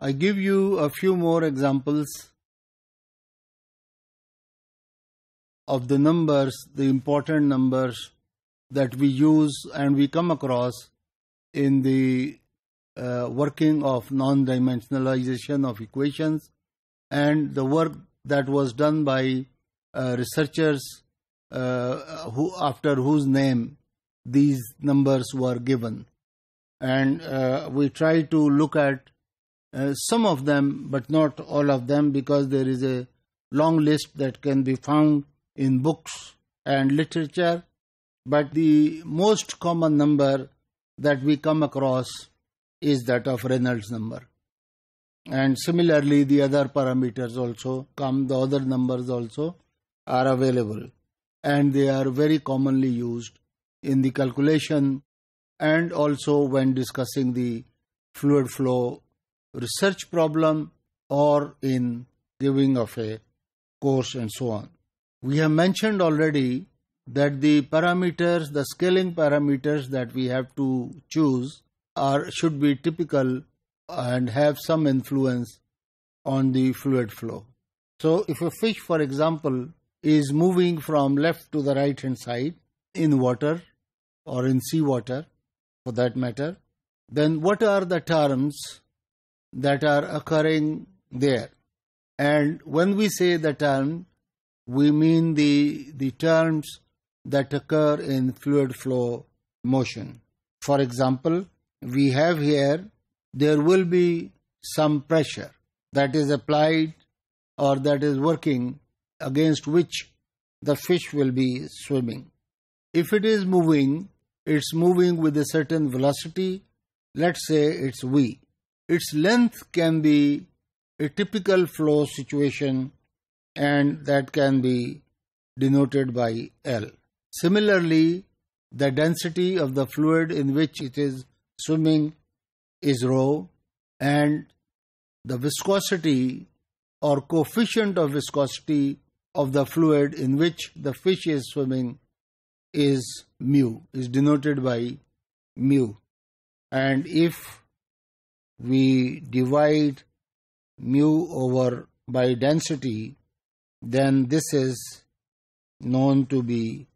I give you a few more examples of the numbers, the important numbers that we use and we come across in the uh, working of non-dimensionalization of equations and the work that was done by uh, researchers uh, who after whose name these numbers were given. And uh, we try to look at uh, some of them but not all of them because there is a long list that can be found in books and literature. But the most common number that we come across is that of Reynolds number. And similarly the other parameters also come the other numbers also are available. And they are very commonly used in the calculation and also when discussing the fluid flow research problem or in giving of a course and so on. We have mentioned already that the parameters, the scaling parameters that we have to choose are should be typical and have some influence on the fluid flow. So if a fish, for example, is moving from left to the right hand side in water or in seawater for that matter, then what are the terms that are occurring there? And when we say the term, we mean the, the terms that occur in fluid flow motion. For example, we have here there will be some pressure that is applied or that is working against which the fish will be swimming. If it is moving, it's moving with a certain velocity, let's say it's v. Its length can be a typical flow situation and that can be denoted by L. Similarly, the density of the fluid in which it is swimming is rho and the viscosity or coefficient of viscosity of the fluid in which the fish is swimming is mu, is denoted by mu. And if we divide mu over by density, then this is known to be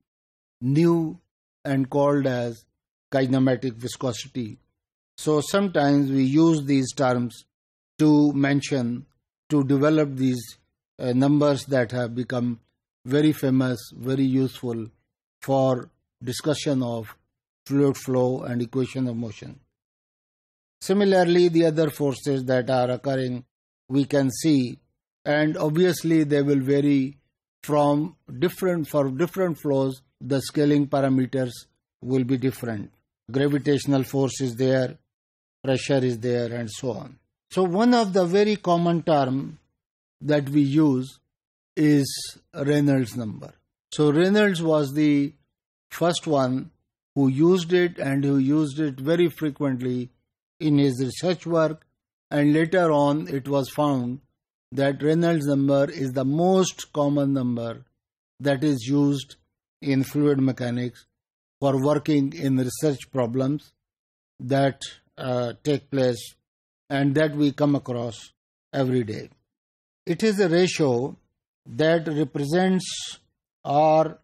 nu and called as kinematic viscosity. So sometimes we use these terms to mention, to develop these uh, numbers that have become very famous, very useful for discussion of fluid flow and equation of motion. Similarly, the other forces that are occurring, we can see, and obviously they will vary from different, for different flows, the scaling parameters will be different. Gravitational force is there, pressure is there and so on. So one of the very common term that we use is Reynolds number. So Reynolds was the first one who used it and who used it very frequently in his research work and later on it was found that Reynolds number is the most common number that is used in fluid mechanics for working in research problems that uh, take place and that we come across every day. It is a ratio that represents R.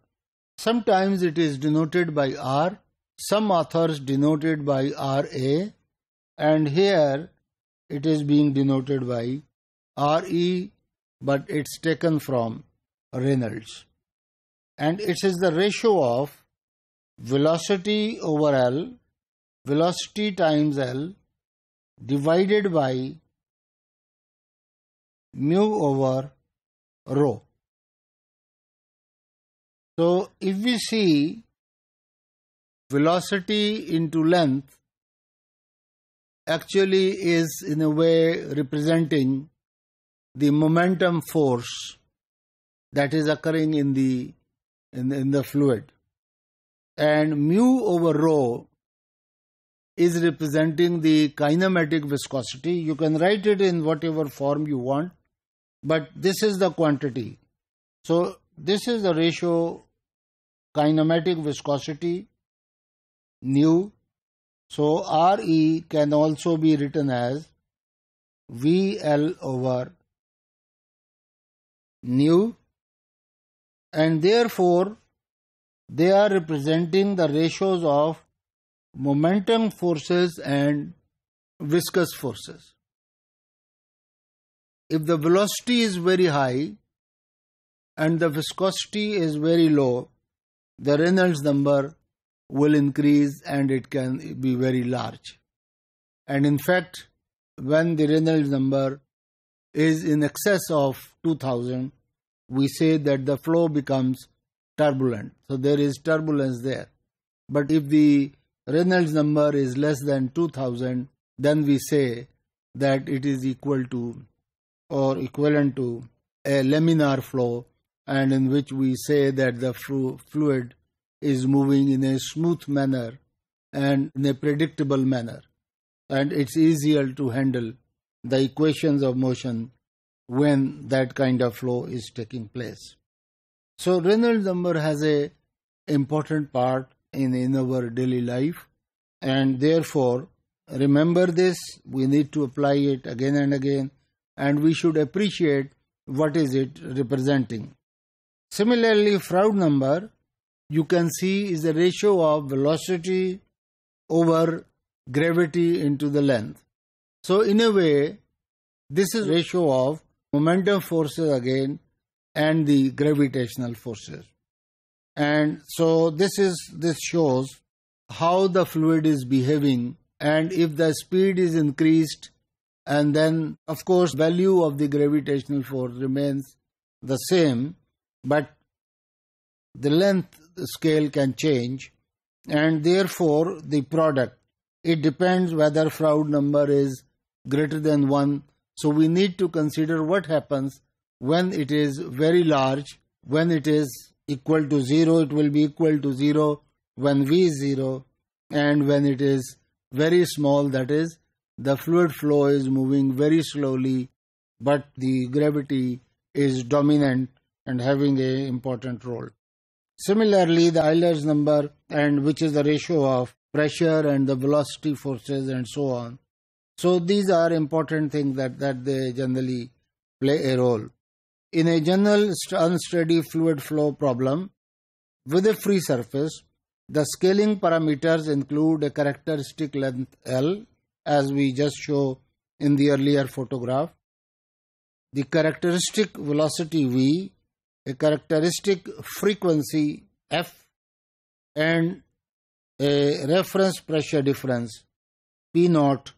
Sometimes it is denoted by R, some authors denoted by RA, and here it is being denoted by RE, but it's taken from Reynolds. And it is the ratio of velocity over L velocity times L divided by mu over rho. So if we see velocity into length actually is in a way representing the momentum force that is occurring in the in the, in the fluid and mu over rho is representing the kinematic viscosity. You can write it in whatever form you want, but this is the quantity. So this is the ratio kinematic viscosity nu. So Re can also be written as VL over nu and therefore they are representing the ratios of momentum forces and viscous forces. If the velocity is very high and the viscosity is very low, the Reynolds number will increase and it can be very large. And in fact, when the Reynolds number is in excess of 2000, we say that the flow becomes turbulent. So there is turbulence there. But if the Reynolds number is less than 2000, then we say that it is equal to or equivalent to a laminar flow and in which we say that the fluid is moving in a smooth manner and in a predictable manner. And it's easier to handle the equations of motion when that kind of flow is taking place. So reynolds number has a important part in, in our daily life. And therefore remember this we need to apply it again and again and we should appreciate what is it representing. Similarly froude number you can see is the ratio of velocity over gravity into the length. So in a way this is ratio of momentum forces again and the gravitational forces. And so this is this shows how the fluid is behaving and if the speed is increased and then of course value of the gravitational force remains the same but the length scale can change and therefore the product. It depends whether Froude number is greater than 1 so we need to consider what happens when it is very large. When it is equal to 0 it will be equal to 0 when v is 0 and when it is very small that is the fluid flow is moving very slowly but the gravity is dominant and having a important role similarly the euler's number and which is the ratio of pressure and the velocity forces and so on. So these are important things that that they generally play a role. In a general unsteady fluid flow problem with a free surface the scaling parameters include a characteristic length L as we just show in the earlier photograph, the characteristic velocity V, a characteristic frequency F, and a reference pressure difference P naught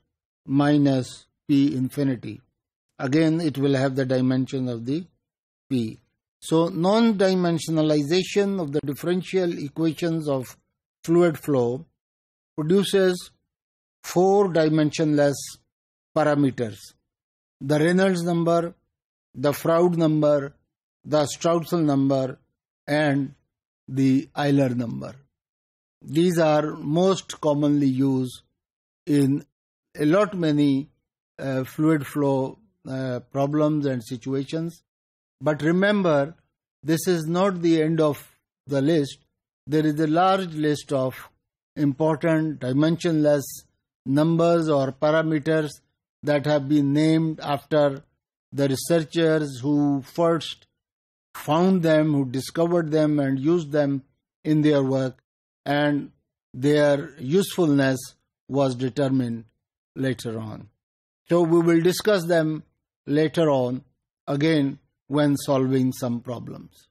minus P infinity. Again, it will have the dimension of the P. So non-dimensionalization of the differential equations of fluid flow produces four dimensionless parameters the Reynolds number, the Froude number, the Strouhal number, and the Euler number. These are most commonly used in a lot many uh, fluid flow uh, problems and situations but remember, this is not the end of the list. There is a large list of important dimensionless numbers or parameters that have been named after the researchers who first found them, who discovered them and used them in their work, and their usefulness was determined later on. So we will discuss them later on again when solving some problems.